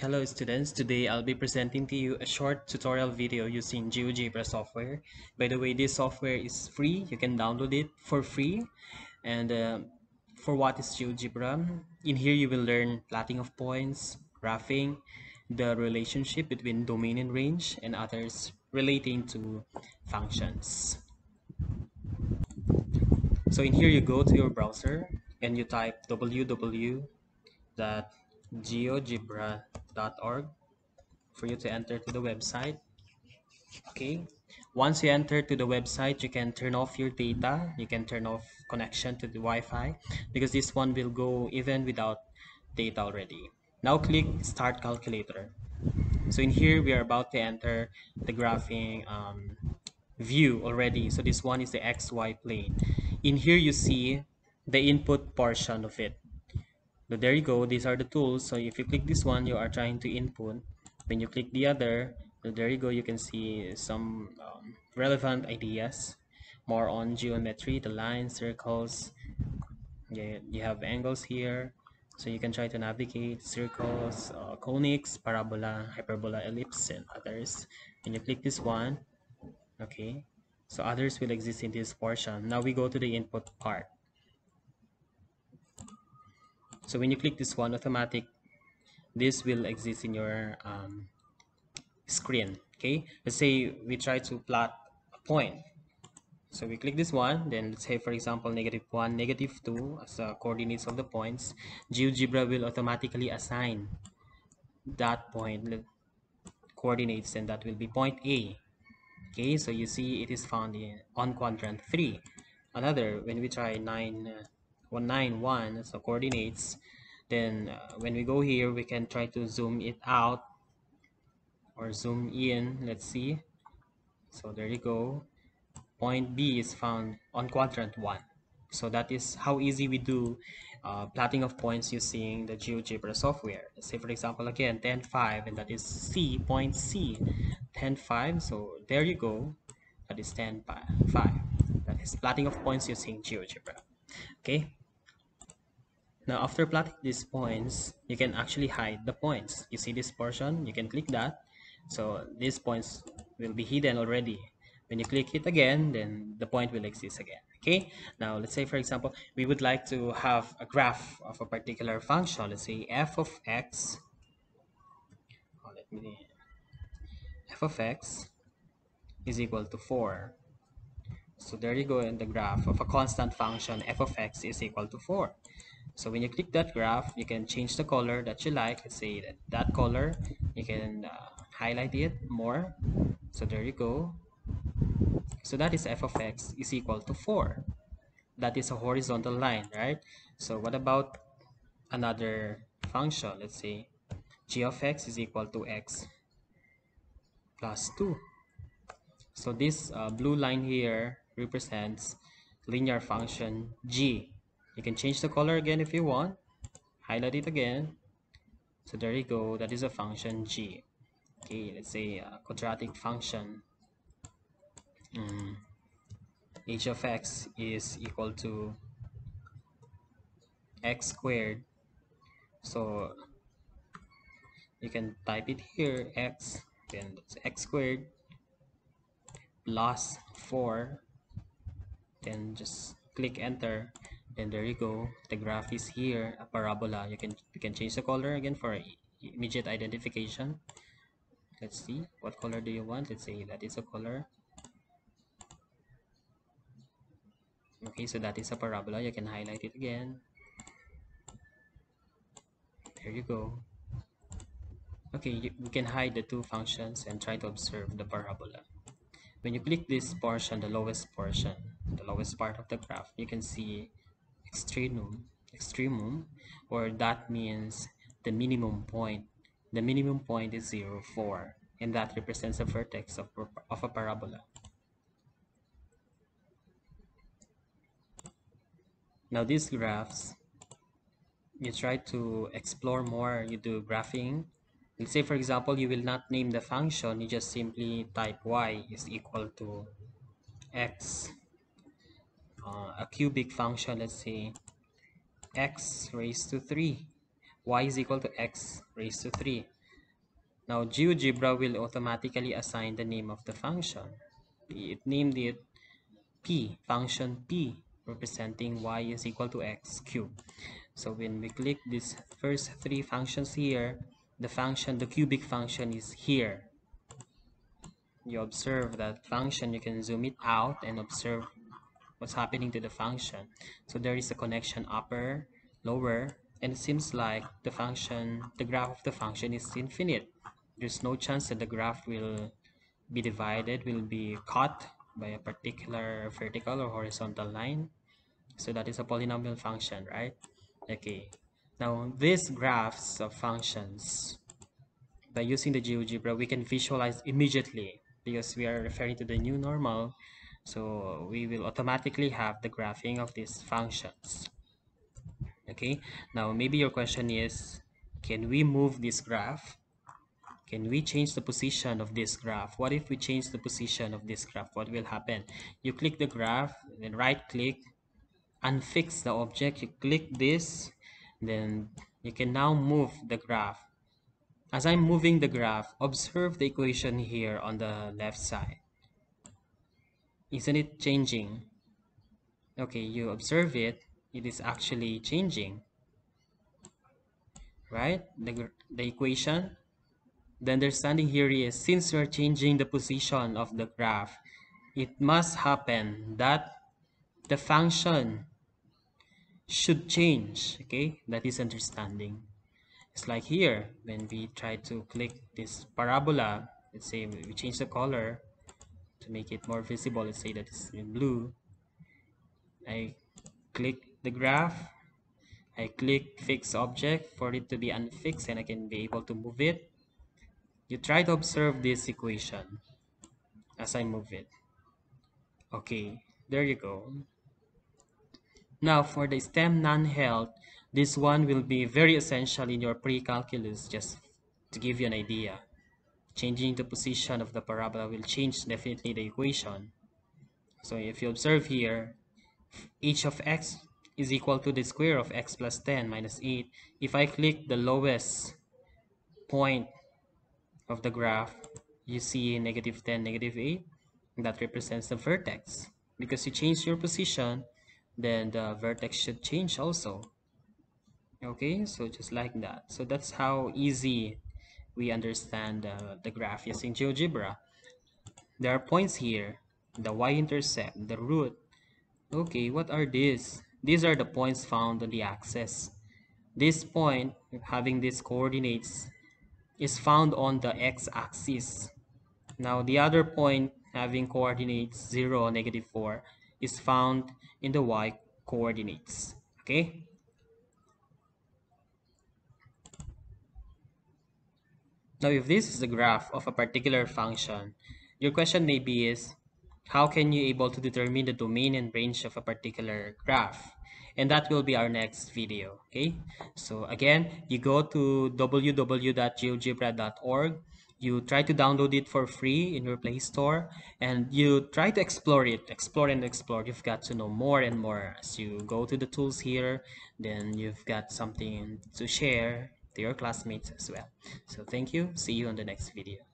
Hello students, today I'll be presenting to you a short tutorial video using GeoGebra software. By the way, this software is free, you can download it for free. And uh, for what is GeoGebra? In here you will learn plotting of points, graphing, the relationship between domain and range, and others relating to functions. So in here you go to your browser and you type www.geogebra.org for you to enter to the website okay once you enter to the website you can turn off your data you can turn off connection to the Wi-Fi because this one will go even without data already now click start calculator so in here we are about to enter the graphing um, view already so this one is the XY plane in here you see the input portion of it so there you go. These are the tools. So if you click this one you are trying to input. When you click the other so there you go. You can see some um, relevant ideas. More on geometry the lines circles. Yeah, you have angles here. So you can try to navigate circles uh, conics parabola hyperbola ellipse and others. When you click this one okay. So others will exist in this portion. Now we go to the input part so when you click this one automatic this will exist in your um, screen okay? Let's say we try to plot a point. So we click this one then let's say for example negative 1 negative 2 as the coordinates of the points GeoGebra will automatically assign that point coordinates and that will be point A okay? So you see it is found in on quadrant 3 another when we try 9 uh, 191 so coordinates then uh, when we go here we can try to zoom it out or zoom in let's see. So there you go. Point B is found on quadrant 1 so that is how easy we do uh, plotting of points using the GeoGebra software. Say for example again 10 5 and that is C point C 10 5 so there you go. That is 10 5 that is plotting of points using GeoGebra. Okay now after plotting these points, you can actually hide the points. You see this portion, you can click that. So these points will be hidden already. When you click it again, then the point will exist again. Okay, now let's say for example, we would like to have a graph of a particular function. Let's say f of x. Oh, let me f of x is equal to 4. So there you go in the graph of a constant function f of x is equal to 4 so when you click that graph you can change the color that you like. Let's say that that color you can uh, highlight it more. So there you go. So that is f of x is equal to 4 that is a horizontal line right? So what about another function? Let's say g of x is equal to x plus 2 so this uh, blue line here represents linear function g you can change the color again if you want. Highlight it again. So there you go. That is a function g. Okay let's say a quadratic function. Mm. h of x is equal to x squared. So you can type it here x then x squared plus 4 then just click enter and there you go. The graph is here a parabola. You can you can change the color again for immediate identification. Let's see. What color do you want? Let's say that is a color. Okay so that is a parabola. You can highlight it again. There you go. Okay you, we can hide the two functions and try to observe the parabola. When you click this portion the lowest portion the lowest part of the graph you can see extremum extremum or that means the minimum point. The minimum point is 0 4 and that represents a vertex of, of a parabola. Now these graphs you try to explore more you do graphing. Let's say for example you will not name the function you just simply type y is equal to x uh, a cubic function let's say x raised to 3 y is equal to x raised to 3 Now GeoGebra will automatically assign the name of the function. It named it p, function p, representing y is equal to x cubed. So when we click these first three functions here, the function, the cubic function is here. You observe that function, you can zoom it out and observe what's happening to the function. So there is a connection upper, lower, and it seems like the function, the graph of the function is infinite there's no chance that the graph will be divided, will be cut by a particular vertical or horizontal line. So that is a polynomial function, right? Okay. Now, these graphs of functions, by using the GeoGebra, we can visualize immediately because we are referring to the new normal. So we will automatically have the graphing of these functions. Okay. Now, maybe your question is, can we move this graph can we change the position of this graph? What if we change the position of this graph? What will happen? You click the graph, then right click, unfix the object. You click this, then you can now move the graph. As I'm moving the graph, observe the equation here on the left side. Isn't it changing? Okay, you observe it, it is actually changing. Right? The, the equation the understanding here is since we're changing the position of the graph, it must happen that the function should change. Okay, that is understanding. It's like here when we try to click this parabola. Let's say we change the color to make it more visible. Let's say that it's in blue. I click the graph. I click fix object for it to be unfixed and I can be able to move it you try to observe this equation as I move it. Okay, there you go. Now for the stem non-health, this one will be very essential in your pre-calculus just to give you an idea. Changing the position of the parabola will change definitely the equation. So if you observe here, h of x is equal to the square of x plus 10 minus 8. If I click the lowest point of the graph, you see negative 10, negative 8. That represents the vertex. Because you change your position, then the vertex should change also. Okay, so just like that. So that's how easy we understand uh, the graph using GeoGebra. There are points here, the y-intercept, the root. Okay, what are these? These are the points found on the axis. This point, having these coordinates, is found on the x-axis. Now the other point having coordinates 0, negative 4 is found in the y coordinates. Okay? Now if this is the graph of a particular function, your question maybe is, how can you able to determine the domain and range of a particular graph? and that will be our next video okay? So again you go to www.geogebra.org you try to download it for free in your play store and you try to explore it explore and explore. You've got to know more and more. As you go to the tools here then you've got something to share your classmates as well. So thank you. See you on the next video